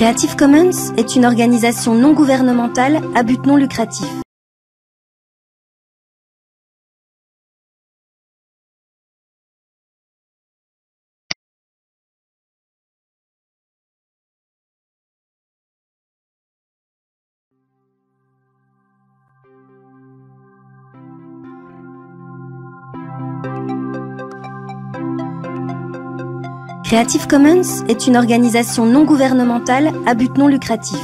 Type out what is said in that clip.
Creative Commons est une organisation non gouvernementale à but non lucratif. Creative Commons est une organisation non gouvernementale à but non lucratif.